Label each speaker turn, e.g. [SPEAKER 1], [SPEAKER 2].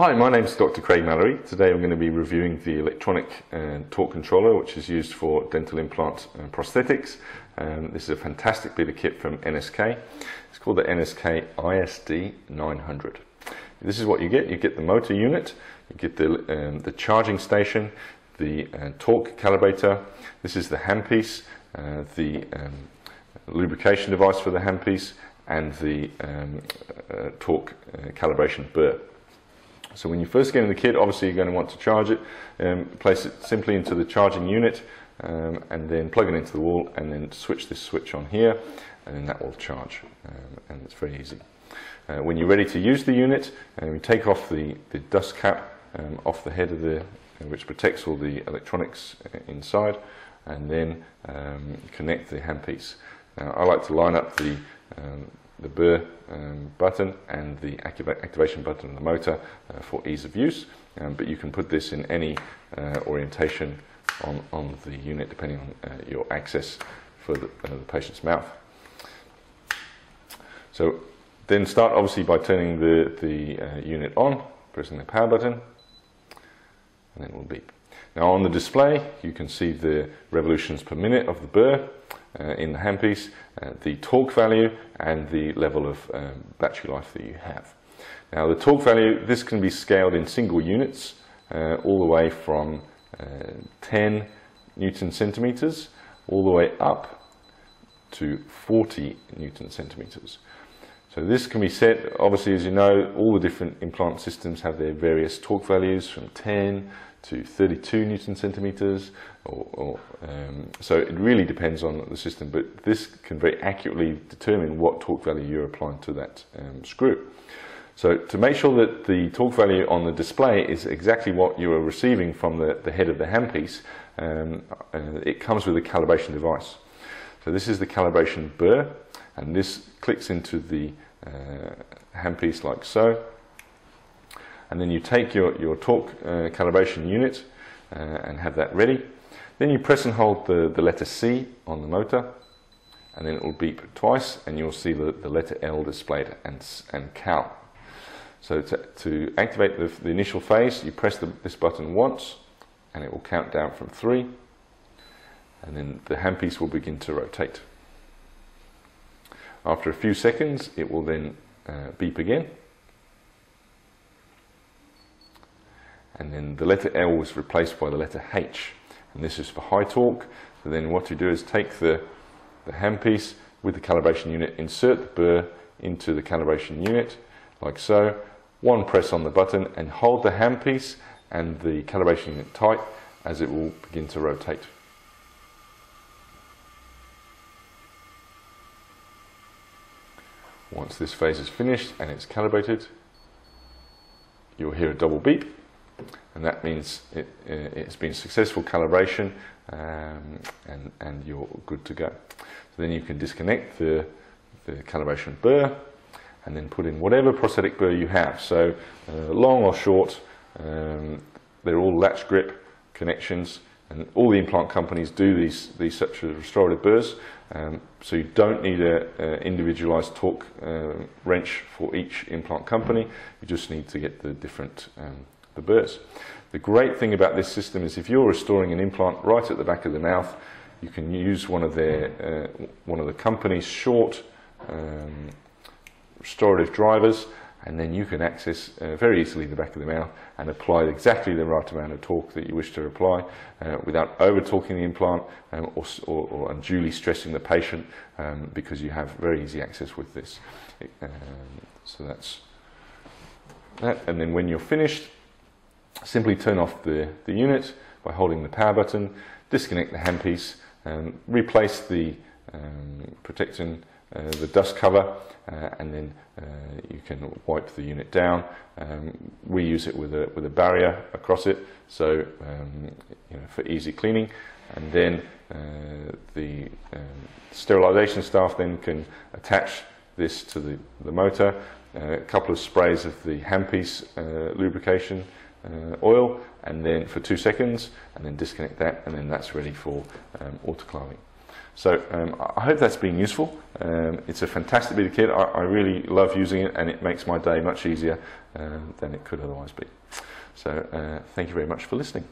[SPEAKER 1] Hi, my name is Dr. Craig Mallorie. Today I'm going to be reviewing the electronic uh, torque controller which is used for dental implant and prosthetics. Um, this is a fantastic bit of kit from NSK. It's called the NSK ISD 900. This is what you get. You get the motor unit, you get the, um, the charging station, the uh, torque calibrator. This is the handpiece, uh, the um, lubrication device for the handpiece, and the um, uh, torque uh, calibration burr. So when you first get in the kit, obviously you're going to want to charge it, um, place it simply into the charging unit, um, and then plug it into the wall, and then switch this switch on here, and then that will charge, um, and it's very easy. Uh, when you're ready to use the unit, uh, we take off the, the dust cap um, off the head of the, uh, which protects all the electronics uh, inside, and then um, connect the handpiece. Now I like to line up the um, the burr um, button and the activa activation button on the motor uh, for ease of use. Um, but you can put this in any uh, orientation on, on the unit depending on uh, your access for the, uh, the, patient's mouth. So then start obviously by turning the, the uh, unit on, pressing the power button, and then it will beep. Now on the display you can see the revolutions per minute of the burr uh, in the handpiece, uh, the torque value and the level of um, battery life that you have. Now the torque value, this can be scaled in single units uh, all the way from 10 newton centimeters all the way up to 40 newton centimeters. So this can be set, obviously as you know, all the different implant systems have their various torque values from 10 to 32 newton centimeters. Or, or um, so it really depends on the system, but this can very accurately determine what torque value you're applying to that um, screw. So to make sure that the torque value on the display is exactly what you are receiving from the, the head of the handpiece, um, uh, it comes with a calibration device. So this is the calibration burr, and this clicks into the uh, handpiece like so and then you take your, your torque uh, calibration unit uh, and have that ready. Then you press and hold the, the letter C on the motor and then it will beep twice and you'll see the, the letter L displayed and, and cal. So to, to activate the, the initial phase, you press the, this button once and it will count down from three and then the handpiece will begin to rotate. After a few seconds, it will then uh, beep again and then the letter L was replaced by the letter H. And this is for high torque. So then what you do is take the, the handpiece with the calibration unit insert the burr into the calibration unit like so. One press on the button and hold the handpiece and the calibration unit tight as it will begin to rotate. Once this phase is finished and it's calibrated, you'll hear a double beep and that means it, uh, it's been successful calibration um, and, and you're good to go. So then you can disconnect the, the calibration burr and then put in whatever prosthetic burr you have. So uh, long or short, um, they're all latch grip connections and all the implant companies do these, these such restorative burrs. Um, so you don't need an individualized torque uh, wrench for each implant company. You just need to get the different um, the burrs. The great thing about this system is if you're restoring an implant right at the back of the mouth, you can use one of their uh, one of the company's short um, restorative drivers and then you can access uh, very easily the back of the mouth and apply exactly the right amount of torque that you wish to apply uh, without over torquing the implant um, or, or, or, unduly stressing the patient um, because you have very easy access with this. Um, so that's that and then when you're finished simply turn off the, the unit by holding the power button, disconnect the handpiece, and replace the um, protecting uh, the dust cover, uh, and then uh, you can wipe the unit down. Um, we use it with a with a barrier across it, so um, you know for easy cleaning. And then uh, the um, sterilization staff then can attach this to the the motor. A couple of sprays of the handpiece uh, lubrication uh, oil and then for two seconds and then disconnect that and then that's ready for um, autoclaving. So um, I hope that's been useful. Um, it's a fantastic bit of kit. I, I, really love using it and it makes my day much easier um, than it could otherwise be. So uh, thank you very much for listening.